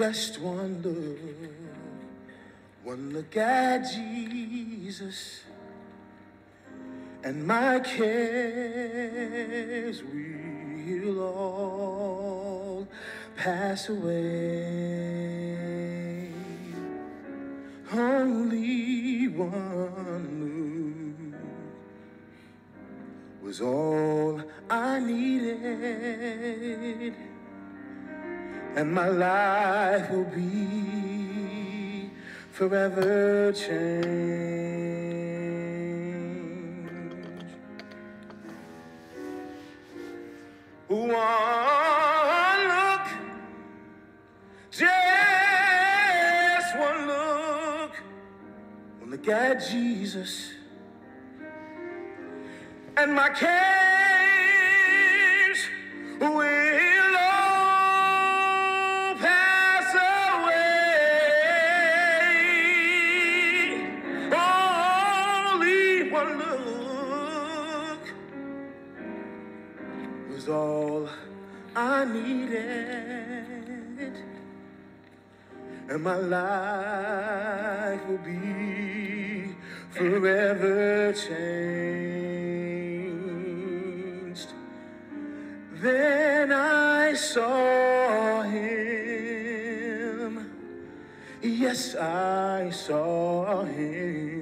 Just one look, one look at Jesus, and my cares will all pass away. Only one look was all I needed and my life will be forever changed. One look, just one look, one look at Jesus, and my cares will all I needed, and my life will be forever changed. Then I saw him. Yes, I saw him.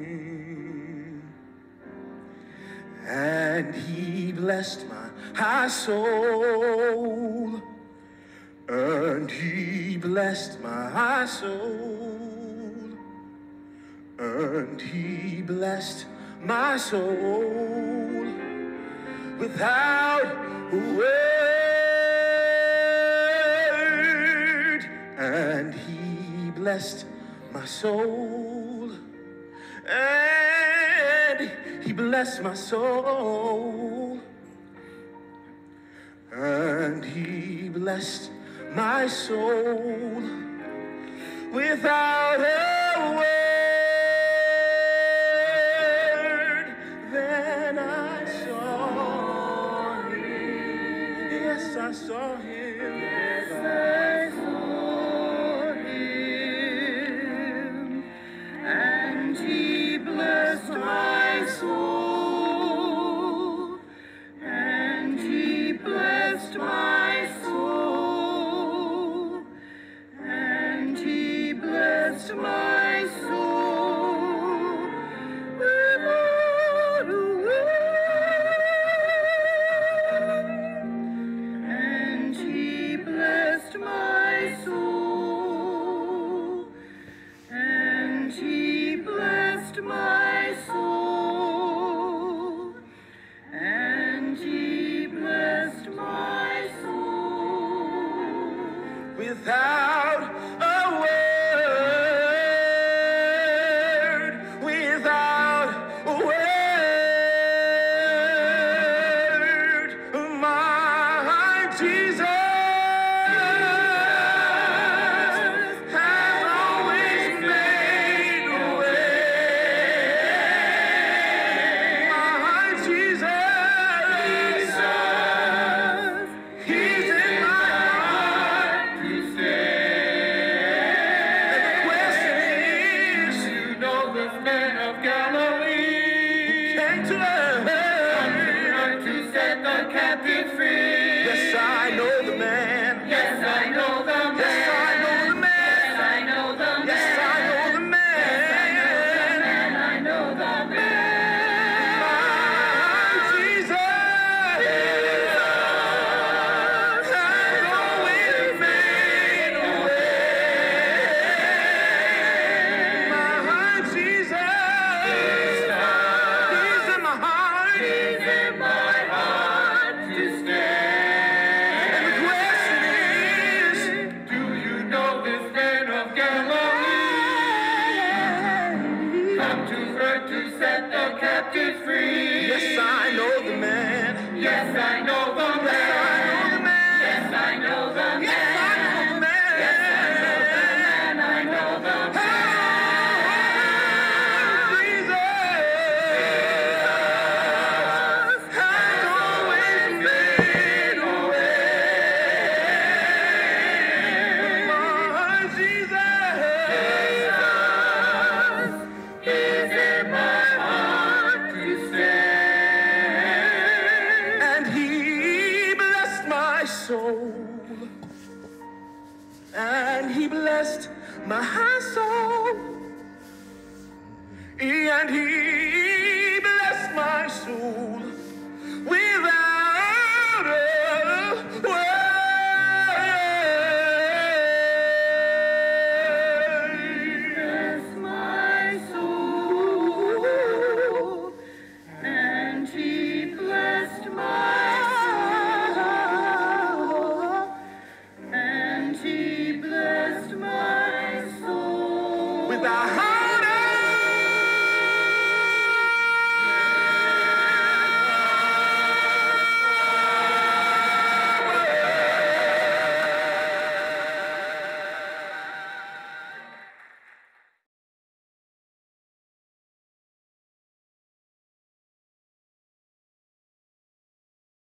And he blessed my high soul. And he blessed my high soul. And he blessed my soul without a word. And he blessed my soul. And he blessed my soul. And he blessed my soul without a word. Without a word, earth to set the captives free. my soul, and he